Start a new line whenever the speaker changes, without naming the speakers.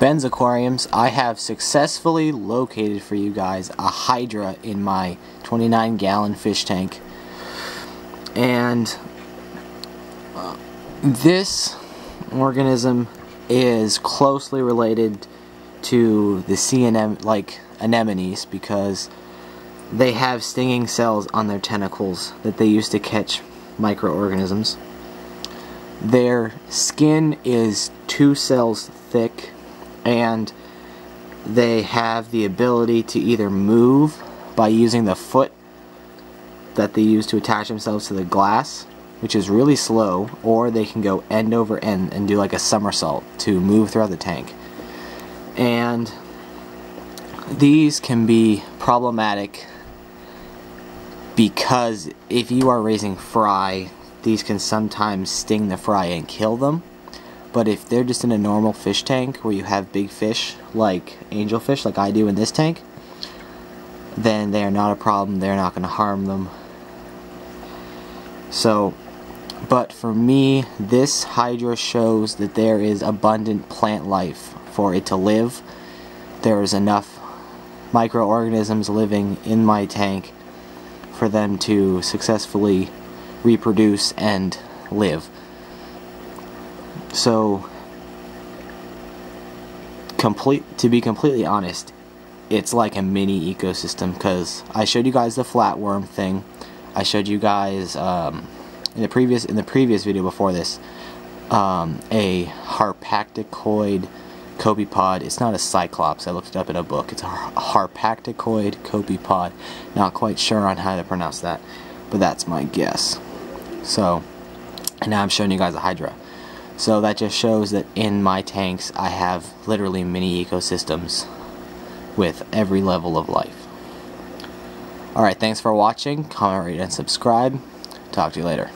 Ben's Aquariums, I have successfully located for you guys a Hydra in my 29 gallon fish tank. And uh, this organism is closely related to the sea anem like anemones because they have stinging cells on their tentacles that they use to catch microorganisms. Their skin is two cells thick and they have the ability to either move by using the foot that they use to attach themselves to the glass which is really slow or they can go end over end and do like a somersault to move throughout the tank. And these can be problematic because if you are raising fry these can sometimes sting the fry and kill them but if they're just in a normal fish tank where you have big fish like angelfish like I do in this tank, then they are not a problem. They're not going to harm them. So, but for me, this hydra shows that there is abundant plant life for it to live. There is enough microorganisms living in my tank for them to successfully reproduce and live. So, complete to be completely honest, it's like a mini ecosystem because I showed you guys the flatworm thing. I showed you guys um, in the previous in the previous video before this um, a harpacticoid copepod. It's not a cyclops. I looked it up in a book. It's a harpacticoid copepod. Not quite sure on how to pronounce that, but that's my guess. So, and now I'm showing you guys a hydra. So that just shows that in my tanks I have literally mini ecosystems with every level of life. Alright, thanks for watching. Comment, rate, and subscribe. Talk to you later.